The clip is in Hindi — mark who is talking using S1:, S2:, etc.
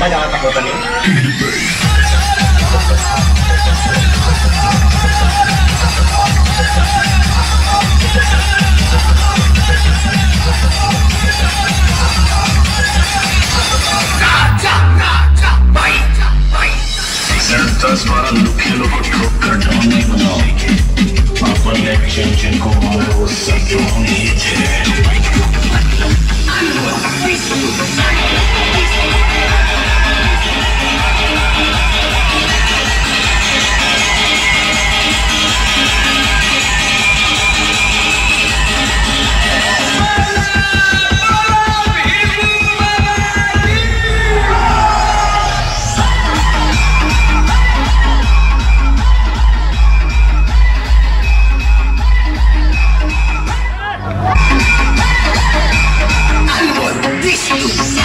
S1: मज़ा आता होता
S2: दस बारह लुखे लोग ठोक कर ढोने बनाओगे अपन ने चिंचिन को मारे सब ढोने Thank
S3: you. Brasil.